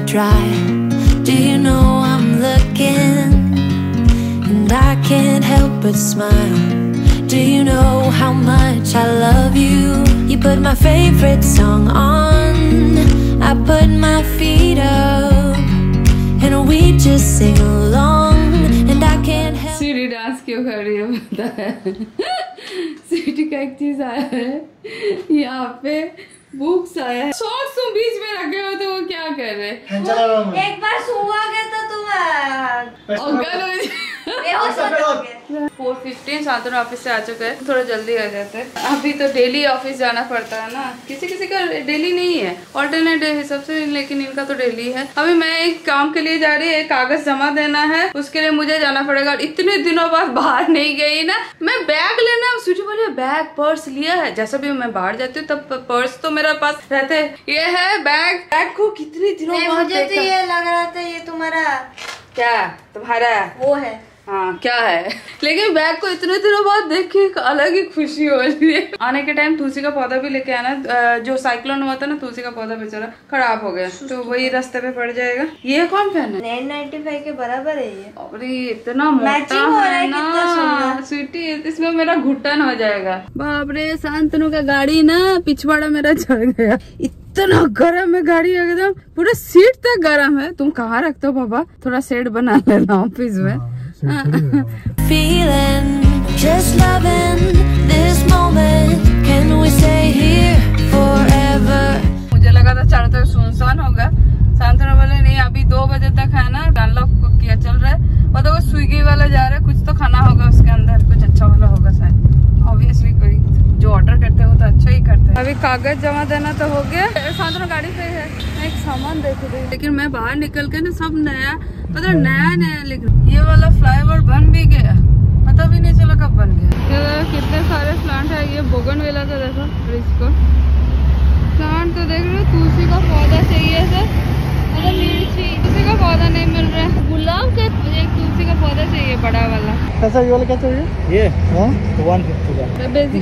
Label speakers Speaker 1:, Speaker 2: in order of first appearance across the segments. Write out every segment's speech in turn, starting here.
Speaker 1: dry. Do you know I'm looking? And I can't help but smile. Do you know how much I love you? You put my favorite song on. I put my feet up. And we just sing along. And I can't help.
Speaker 2: सीढ़ी dance क्यों कर रही है पता है सीढ़ी का एक चीज आया है यहाँ पे बुक्स आया है। शॉर्ट्स तुम बीच में रखे हो तो वो क्या कर रहे
Speaker 3: हूँ।
Speaker 4: एक बार सुआ गया तो तुम अ, जाओगे
Speaker 2: फोर फिफ्टीन शांतनु ऑफ़िस से आ चुके हैं। थोड़ा जल्दी आ जाते हैं। अभी तो डेली ऑफ़िस जाना पड़ता है ना। किसी किसी का डेली नहीं है। ऑल्टरनेट डे हिसाब से लेकिन इनका तो डेली है। अभी मैं एक काम के लिए जा रही है कागज़ जमा देना है। उसके लिए मुझे जाना पड़ेगा। और इतने दिनों बाद बाहर नहीं गई ना। मैं बैग लेना स्वीटी बोली बैग पर्स लिया है। जैसा भी मैं बाहर जाती हूँ तब पर्स तो मेरे पास रहते हैं। ये है बैग बैग को कितने दिनों
Speaker 4: नहीं,
Speaker 2: बाद
Speaker 4: मुझे तो ये लग रहा था ये तुम्हारा
Speaker 2: क्या? तुम्हारा?
Speaker 4: वो है।
Speaker 2: हाँ। क्या है? लेकिन बैग को इतने दिनों बाद देख के एक अलग ही खुशी हो रही है। आने के टाइम तुलसी का पौधा भी लेके आना। जो साइक्लोन हुआ था ना तुलसी का पौधा बेचारा खराब हो गया। तो वही रास्ते पे पड़ जाएगा। ये कौन पहना है?
Speaker 4: नाइन नाइन्टी फाइव के बराबर है ये।
Speaker 2: और ये इतना मोटा
Speaker 4: हो रहा
Speaker 2: है
Speaker 4: है,
Speaker 2: ना।
Speaker 4: कितना
Speaker 2: स्वीटी इसमें मेरा घुटन हो जाएगा। बाप रे शांतनु का गाड़ी ना पिछवाड़ा मेरा चढ़ गया। इतना गर्म है गाड़ी एकदम। पूरा सीट तक गर्म है। तुम कहाँ रखते हो पापा? थोड़ा सेट बना लेना ऑफ़िस में।
Speaker 1: Feeling, just loving this moment. Can we stay here forever?
Speaker 2: मुझे लगा था चारों तरफ़ सुनसान होगा शांतनु बोले नहीं अभी दो बजे तक है ना अनलॉक किया चल रहा है। और तो वो स्विगी वाला जा रहा है कुछ तो खाना होगा उसके अंदर कुछ अच्छा वाला होगा शायद। ऑब्वियसली कोई जो ऑर्डर करते हैं तो अच्छा ही करते हैं। अभी कागज़ जमा देना तो हो गया। शांतनु गाड़ी पे है। एक सामान देख रही हूँ। लेकिन मैं बाहर निकल के ना सब नया मतलब नया नया लेकिन ये वाला फ्लाईओवर बन भी गया। पता भी नहीं चला कब बन गया। कितने सारे प्लांट है। ये बोगन वेला का देखो ब्रिज को। प्लांट तो देख रहे हो तुलसी का पौधा चाहिए सर मतलब मिर्ची तुलसी का पौधा नहीं मिल रहा है। गुलाब के मुझे एक तुलसी का पौधा चाहिए बड़ा वाला।
Speaker 3: कैसा ये वाला क्या चाहिए? ये हाँ? वन फिफ्टी का।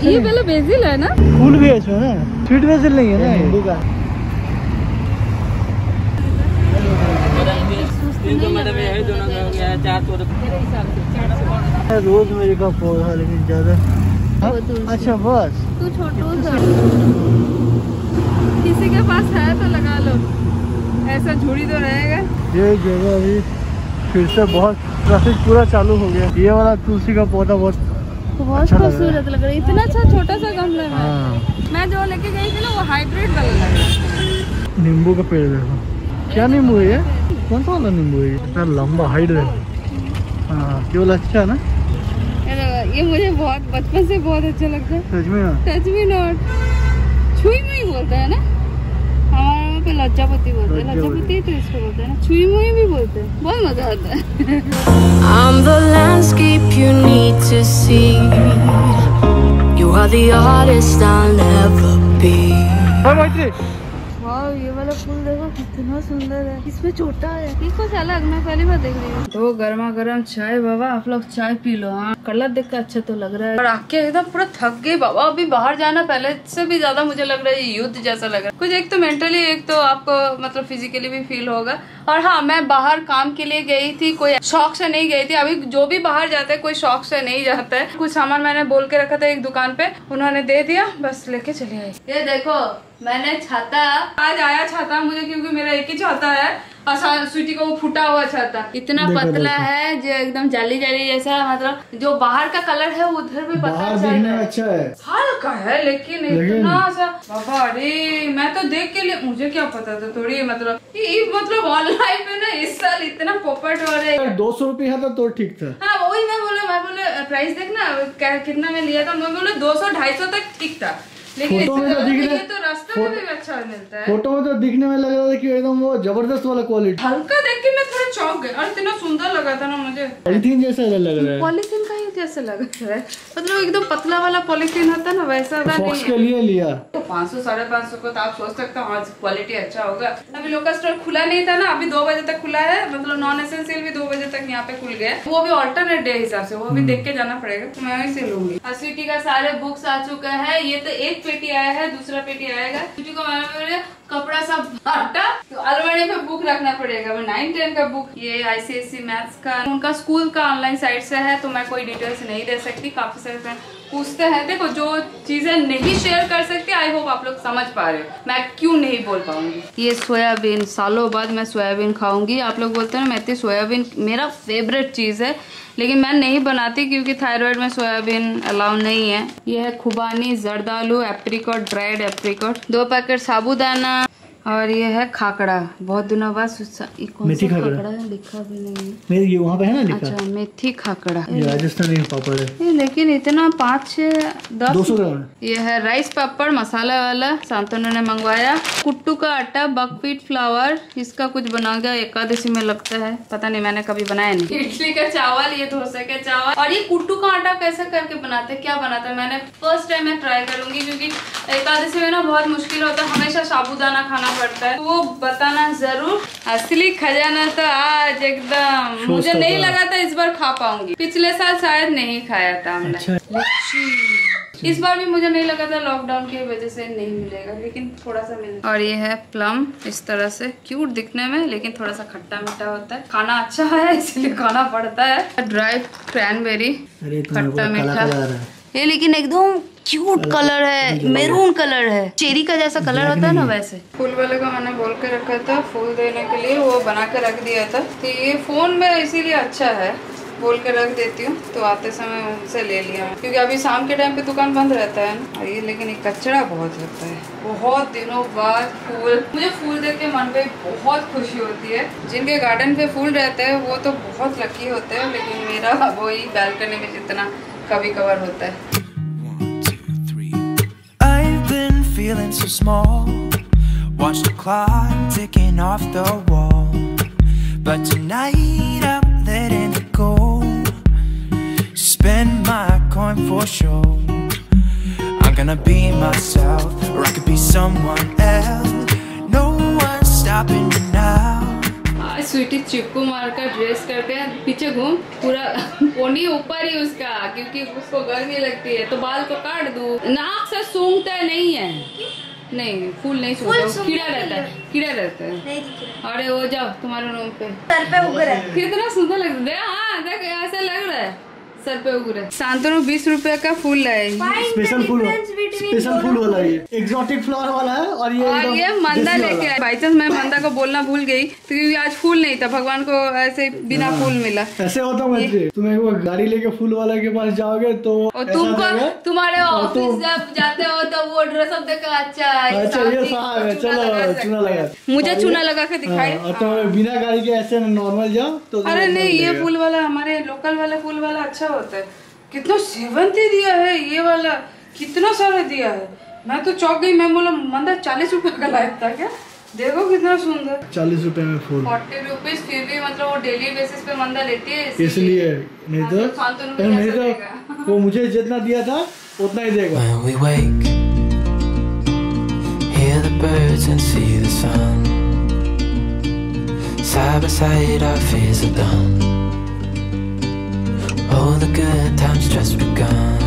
Speaker 2: ये पहले बेजिल है ना?
Speaker 3: फूल भी है इसमें ना। स्वीट बेसिल नहीं है ना नींबू का। रोज मेरे का पौधा लेकिन ज़्यादा। हाँ? अच्छा बस।
Speaker 2: तू छोटू किसी के पास है तो लगा लो। ऐसा झूड़ी तो रहेगा?
Speaker 3: ये जगह अभी फिर से बहुत ट्रैफ़िक पूरा चालू हो गया। ये वाला तुलसी का पौधा बहुत
Speaker 2: बहुत
Speaker 3: अच्छा लग रहा है।
Speaker 2: खूबसूरत लग रहा है। इतना अच्छा छोटा सा गमला है।
Speaker 3: हाँ।
Speaker 2: मैं जो लेके गई थी ना वो हाइब्रिड वाला लग रहा है।
Speaker 3: नींबू का पेड़ देखो। क्या नींबू है ये? कौन सा वाला नींबू है ये? इतना लंबा हाइट हाँ। ये वाला अच्छा है ना?
Speaker 2: ये- मुझे बहुत बचपन से बहुत अच्छा लगता है।
Speaker 3: सच में? हाँ।
Speaker 2: टच मी नॉट छुई मुई बोलता है ना? हमारे वहाँ पे लज्जापति बोलते हैं
Speaker 3: लज्जापति।
Speaker 2: लज्जापति तो इसको बोलते हैं ना छुई मुई भी बोलते हैं बहुत मज़ा आता है
Speaker 1: I'm the landscape you need to see. You are the artist I'll never be.
Speaker 2: कितना सुंदर है। इसमें छोटा है। ये कुछ अलग मैं पहली बार देख रही हूँ। तो गर्मा गर्म चाय बाबा आप लोग चाय पी लो हाँ। कलर देख के अच्छा तो लग रहा है। और आके एकदम पूरा थक गई बाबा अभी बाहर जाना पहले से भी ज़्यादा मुझे लग रहा है युद्ध जैसा लग रहा है। कुछ एक तो मेंटली एक तो आपको मतलब फिजिकली भी फील होगा। और हाँ मैं बाहर काम के लिए गई थी कोई शौक से नहीं गई थी। अभी जो भी बाहर जाता है कोई शौक से नहीं जाता है। कुछ सामान मैंने बोल के रखा था एक दुकान पे उन्होंने दे दिया बस लेके चली आई। ये देखो मैंने छाता आज आया छाता मुझे क्योंकि मेरा एक ही छाता है और को वो फूटा हुआ छाता। इतना
Speaker 3: देखो,
Speaker 2: पतला
Speaker 3: देखो।
Speaker 2: है जो एकदम जाली जाली जैसा मतलब जो बाहर का कलर है वो उधर भी पता
Speaker 3: बाहर
Speaker 2: चल
Speaker 3: देखने में
Speaker 2: है
Speaker 3: अच्छा है।
Speaker 2: हल्का है लेकिन इतना सा बाबा अरे मैं तो देख के लिए मुझे क्या पता था थोड़ी मतलब ये मतलब ऑनलाइन में ना इस साल इतना पोपट हो रहे हैं।
Speaker 3: दो सौ रुपये था तो ठीक था।
Speaker 2: हाँ वही मैं बोला मैं बोले प्राइस देखना कितना में लिया था मैं बोले दो सौ ढाई सौ तक ठीक था।
Speaker 3: फ़ोटो में तो
Speaker 2: दिखने
Speaker 3: दिख रहा-
Speaker 2: तो रास्ते में भी अच्छा मिलता है।
Speaker 3: फ़ोटो में तो दिखने में लग रहा था कि एकदम वो ज़बरदस्त वाला क्वालिटी
Speaker 2: हल्का देख के मैं थोड़ा चौंक गई। और इतना सुंदर लगा था ना मुझे।
Speaker 3: पॉलिथीन जैसा लग रहा है।
Speaker 2: पॉलिथीन का जैसे लग रहा है? मतलब एकदम पतला वाला पॉलिथीन होता है ना वैसा वाला नहीं
Speaker 3: के लिए लिया।
Speaker 2: तो पाँच सौ साढ़े पाँच सौ को तो आप सोच सकते हो क्वालिटी अच्छा होगा। अभी लोकल स्टोर खुला नहीं था ना अभी दो बजे तक खुला है मतलब नॉन एसेंशियल भी दो बजे तक यहाँ पे खुल गया है। वो भी ऑल्टरनेट डे हिसाब से वो भी देख के जाना पड़ेगा तो मैं वहीं से लूँगी। और स्वीटी का सारे बुक्स आ चुका है ये तो एक पेटी आया है दूसरा पेटी आएगा। स्वीटी को मैंने कपड़ा सब बांटा तो अलमारी में बुक रखना पड़ेगा। वो नाइन टेन का बुक ये आईसीएससी मैथ्स का उनका स्कूल का ऑनलाइन साइट से है तो मैं कोई डिटेल्स नहीं दे सकती, काफ़ी सारे फ्रेंड पूछते हैं, देखो, जो चीज़ें नहीं शेयर कर सकते आई होप आप लोग समझ पा रहे मैं क्यों नहीं बोल पाऊँगी? ये सोयाबीन, सालों बाद मैं सोयाबीन खाऊँगी। आप लोग बोलते हैं ना, मैं सोयाबीन, मेरा फेवरेट चीज़ है। लेकिन मैं नहीं बनाती क्योंकि थायराइड में सोयाबीन अलाउ नहीं है। यह है खुबानी, जर्दालू एप्रिकॉट ड्राइड एप्रिकॉट दो पैकेट साबुदाना। और ये है खाकड़ा। बहुत दिनों बाद सुसा- ये कौन
Speaker 3: मेथी खाकड़ा?
Speaker 2: खाकड़ा है? लिखा भी नहीं है।
Speaker 3: ये वहाँ पे है ना लिखा?
Speaker 2: अच्छा मेथी खाकड़ा।
Speaker 3: ये राजस्थानी पापड़ है।
Speaker 2: लेकिन इतना पाँच छः दस
Speaker 3: दो सौ ग्राम
Speaker 2: ये है राइस पापड़ मसाला वाला शांतनु ने मंगवाया। कुट्टू का आटा बकपीट फ्लावर इसका कुछ बना गया एकादशी में लगता है। पता नहीं मैंने कभी बनाया नहीं। इडली का चावल ये डोसे का चावल। और ये कुट्टू का आटा कैसे करके बनाते हैं क्या बनाते हैं? मैंने फ़र्स्ट टाइम मैं ट्राई करूँगी क्योंकि एकादशी में ना बहुत मुश्किल होता है हमेशा साबुदाना खाना पड़ता है। तो वो बताना ज़रूर। असली खजाना तो आज एकदम। मुझे नहीं लगा था इस बार खा पाऊँगी। पिछले साल शायद नहीं खाया था हमने।
Speaker 3: अच्छा।
Speaker 2: इस बार भी मुझे नहीं लगा था लॉकडाउन की वजह से नहीं मिलेगा लेकिन थोड़ा सा मिलेगा और ये है प्लम इस तरह से। क्यूट दिखने में लेकिन थोड़ा सा खट्टा मीठा होता है। खाना अच्छा है इसलिए खाना पड़ता है। ड्राई क्रैनबेरी खट्टा मीठा। ये लेकिन एकदम क्यूट कलर है मेरून कलर है। चेरी का जैसा कलर होता है ना वैसे। फूल वाले को मैंने बोल के रखा था फूल देने के लिए वो बना के रख दिया था। तो ये फ़ोन में इसीलिए अच्छा है बोल के रख देती हूँ तो आते समय उनसे ले लिया। क्योंकि अभी शाम के टाइम पे दुकान बंद रहता है ना और ये लेकिन ये कचरा बहुत होता है। बहुत दिनों बाद फूल मुझे फूल देख के मन पे बहुत खुशी होती है। जिनके गार्डन पे फूल रहते हैं वो तो बहुत लकी होते हैं लेकिन मेरा वही बैल्कनी में जितना कभी कभार होता है
Speaker 5: One, two, three. I've been feeling so small. Watch the clock ticking off the wall. But tonight I'm letting it go. Spend my coin for sure. I'm gonna be myself, or I could be someone else. No one's stopping me now.
Speaker 2: Sweety चिपकू मार कर dress करते हैं। पीछे घूम पूरा pony ऊपर ही उसका क्योंकि उसको गर्मी लगती है। तो बाल को काट दू। नाक से सूंघता नहीं है। नहीं फूल नहीं सूंघता कीड़ा रहता है। कीड़ा रहता है। अरे वो जाओ तुम्हारे रूम पे।
Speaker 4: सर पे उग रहा है।
Speaker 2: कितना सुंदर लगता रहा है। हाँ देख ऐसा लग रहा है। सर पे उग रहा है। शांतनु बीस रुपए का फूल लाए।
Speaker 3: स्पेशल फूल स्पेशल फूल वाला ये। एक्सोटिक फ्लावर वाला है और ये
Speaker 2: और ये मंदा लेके आए। बाई चांस मैं मंदा को बोलना भूल गई तो क्योंकि आज फूल नहीं था। भगवान को ऐसे बिना फूल मिला।
Speaker 3: ऐसे होता मैत्री। तुम एक बार गाड़ी लेके फूल वाला के पास जाओगे तो
Speaker 2: और तुमको तुम्हारे ऑफ़िस जब जाते हो तो वो ड्रेस अब देखा अच्छा
Speaker 3: अच्छा ये साहब चलो
Speaker 2: लगा
Speaker 3: चूना लगा।
Speaker 2: मुझे चूना लगा के दिखाई।
Speaker 3: हाँ, और तुम बिना गाड़ी के ऐसे नॉर्मल जाओ तो
Speaker 2: अरे नहीं ये फूल वाला हमारे लोकल वाला फूल वाला अच्छा होता है? कितना सेवंती दिया है ये वाला? कितना सारा दिया है? मैं तो चौक गई मैं बोला मंदा चालीस रुपए का लायक था क्या? देखो कितना सुंदर।
Speaker 3: चालीस रुपए में फूल।
Speaker 2: फोर्टी रुपीज़ फिर भी मतलब वो डेली बेसिस पे मंदा लेती है
Speaker 3: इसलिए। नहीं
Speaker 2: हाँ,
Speaker 3: तो
Speaker 2: तो
Speaker 3: नहीं तो वो मुझे जितना दिया था उतना ही देगा।
Speaker 5: When we wake, hear the birds and see the sun. Side by side, our fears are done. All the good times just begun.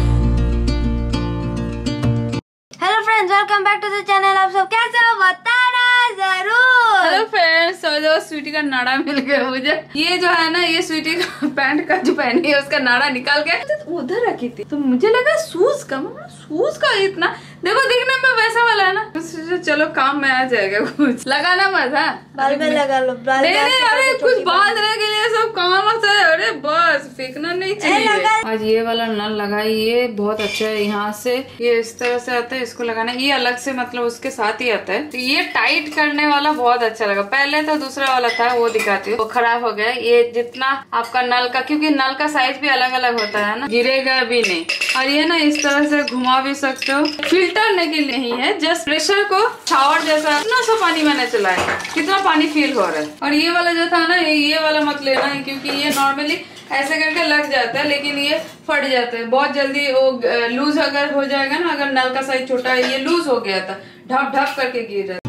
Speaker 4: Hello friends welcome back to the channel आप सब कैसे हो? बताना ज़रूर।
Speaker 2: हेलो फ्रेंड्स और जो स्वीटी का नाड़ा मिल गया मुझे। ये जो है ना ये स्वीटी का पैंट का जो पहनी है उसका नाड़ा निकाल गया तो उधर रखी थी। तो मुझे लगा शूज़ का शूज़ का इतना देखो दिखने में वैसा वाला है ना। तो चलो काम में आ जाएगा कुछ। लगाना मत है।
Speaker 4: बाल में लगा लो बाल
Speaker 2: नहीं नहीं अरे कुछ
Speaker 4: बाल
Speaker 2: बांधने के लिए सब काम होता है। अरे बस फेंकना नहीं चाहिए। आज ये वाला नल लगाई ये बहुत अच्छा है यहाँ से। ये इस तरह से आता है, इसको लगाना, ये अलग से मतलब उसके साथ ही आता है। तो ये टाइट करने वाला बहुत अच्छा लगा। पहले तो दूसरा वाला था, वो दिखाती हूँ। वो खराब हो गया। ये जितना आपका नल का, क्योंकि नल का साइज़ भी अलग अलग होता है ना, गिरेगा भी नहीं। और ये ना इस तरह से घुमा भी सकते हो। फ़िल्टर के नहीं है जस्ट प्रेशर को शावर जैसा इतना सा पानी मैंने चलाया। कितना पानी फील हो रहा है। और ये वाला जो था ना, ये वाला मत लेना है क्योंकि ये नॉर्मली ऐसे करके लग जाता है, लेकिन ये फट जाता है। बहुत जल्दी वो लूज अगर हो जाएगा ना, अगर नल का साइज़ छोटा है, ये लूज हो गया था। ढप ढप करके गिर जाता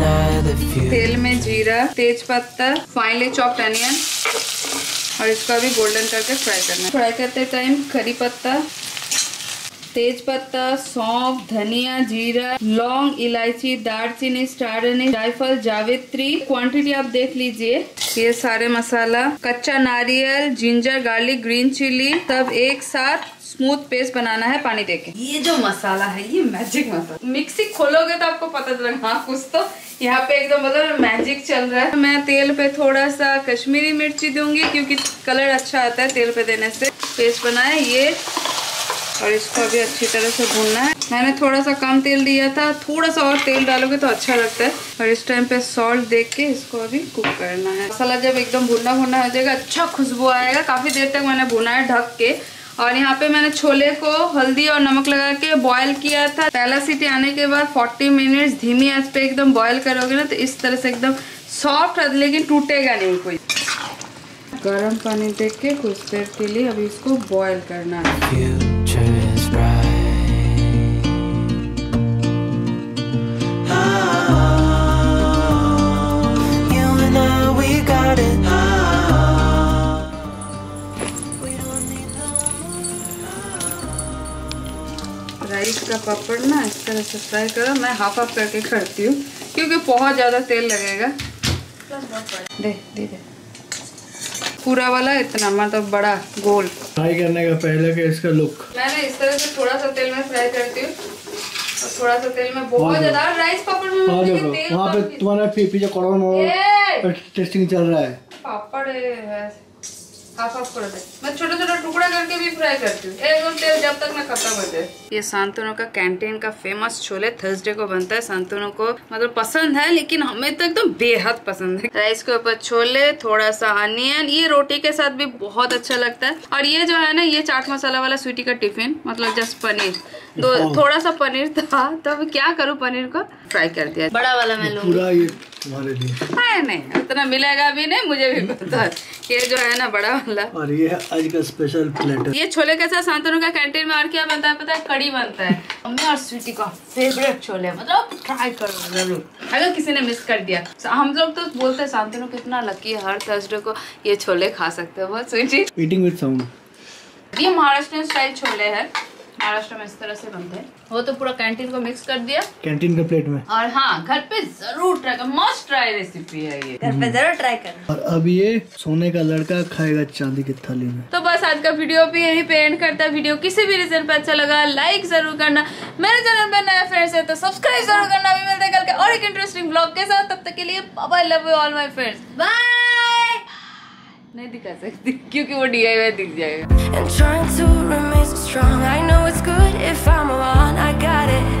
Speaker 2: तेल में जीरा तेज पत्ता फाइनली चॉप्ड अनियन और इसको अभी गोल्डन करके फ्राई करना फ्राई करते टाइम करी पत्ता तेज पत्ता सौंफ धनिया जीरा लौंग इलायची दालचीनी स्टार जायफल जावित्री। क्वांटिटी आप देख लीजिए। ये सारे मसाला। कच्चा नारियल जिंजर गार्लिक ग्रीन चिली सब एक साथ स्मूथ पेस्ट बनाना है पानी देके। ये जो मसाला है ये मैजिक मसाला। मिक्सी खोलोगे तो आपको पता चलेगा हाँ कुछ तो यहाँ पे एकदम मतलब मैजिक चल रहा है। मैं तेल पे थोड़ा सा कश्मीरी मिर्ची दूँगी क्योंकि कलर अच्छा आता है तेल पे देने से। पेस्ट बनाया ये और इसको अभी अच्छी तरह से भूनना है। मैंने थोड़ा सा कम तेल दिया था थोड़ा सा और तेल डालोगे तो अच्छा लगता है। और इस टाइम पे सॉल्ट देख के इसको अभी कुक करना है। मसाला जब एकदम भुना भुना हो जाएगा अच्छा खुशबू आएगा। काफ़ी देर तक मैंने भुना है ढक के। और यहाँ पे मैंने छोले को हल्दी और नमक लगा के बॉईल किया था। पहला सीटी आने के बाद 40 मिनट्स धीमी आँच पे एकदम बॉयल करोगे ना तो इस तरह से एकदम सॉफ्ट लेकिन टूटेगा नहीं कोई। गर्म पानी देख के कुछ देर के लिए अभी इसको बॉयल करना है। तरह से फ्राई करो मैं हाफ़ हाफ़ करके करती हूँ क्योंकि बहुत ज़्यादा तेल लगेगा। दे दे दे। पूरा वाला इतना मतलब बड़ा गोल।
Speaker 3: फ्राई करने का पहले का इसका लुक
Speaker 2: मैंने इस तरह से थोड़ा सा तेल में फ्राई करती हूँ और थोड़ा सा तेल में बहुत ज़्यादा राइस पापड़ में
Speaker 3: वहाँ
Speaker 2: तेल
Speaker 3: पे तुम्हारा पीछे कड़वा! टेस्टिंग चल रहा है।
Speaker 2: पापड़ है हाफ़ हाफ़ कर दे। मैं छोटा छोटा टुकड़ा करके भी फ्राई करती हूँ। एकदम तेल जब तक ना खत्म हो जाए। ये सांतनो का कैंटीन का फ़ेमस छोले थर्सडे को बनता है। सांतनो को मतलब पसंद है लेकिन हमें तो एकदम बेहद पसंद है। राइस के ऊपर छोले थोड़ा सा अनियन ये रोटी के साथ भी बहुत अच्छा लगता है। और ये जो है ना ये चाट मसाला वाला स्वीटी का टिफ़िन मतलब जस्ट पनीर। तो
Speaker 3: हाँ।
Speaker 2: थोड़ा सा पनीर था तो अब क्या करूँ पनीर को? फ्राई कर दिया।
Speaker 4: बड़ा वाला मैं लूँगी
Speaker 3: तुम्हारे लिए।
Speaker 2: नहीं उतना मिलेगा भी नहीं मुझे भी पता है। ये जो है ना बड़ा वाला।
Speaker 3: और ये आज का स्पेशल प्लेटर
Speaker 2: ये छोले के साथ शांतनु का कैंटीन में और क्या बनता है पता है? कड़ी बनता है। मम्मी और स्वीटी का फेवरेट छोले मतलब ट्राई करो ज़रूर। अगर किसी ने मिस कर दिया So, हम लोग तो बोलते हैं शांतनु कितना लकी है हर थर्सडे को ये छोले खा सकते हो। बहुत स्वीटी
Speaker 3: ईटिंग विद साउंड
Speaker 2: ये महाराष्ट्र स्टाइल छोले है। महाराष्ट्र में इस तरह से बनते हैं। वो तो पूरा कैंटीन को मिक्स कर दिया।
Speaker 3: कैंटीन के प्लेट में।
Speaker 2: और हाँ घर पे ज़रूर ट्राई कर मस्ट ट्राई रेसिपी है ये।
Speaker 4: घर पे ज़रूर ट्राई करना
Speaker 3: और अब ये सोने का लड़का खाएगा चांदी की थाली में।
Speaker 2: तो बस आज का वीडियो भी यहीं पे एंड करता है। वीडियो किसी भी रीजन पे अच्छा लगा लाइक ज़रूर करना। मेरे चैनल पे नए फ्रेंड्स है तो सब्सक्राइब ज़रूर करना। भी मिलते कल के और एक इंटरेस्टिंग ब्लॉग के साथ। तब तक के लिए bye love you all my friends
Speaker 4: bye
Speaker 2: नहीं दिखा सकती क्योंकि वो डी दिख जाएगा।
Speaker 1: If I'm wrong, I got it.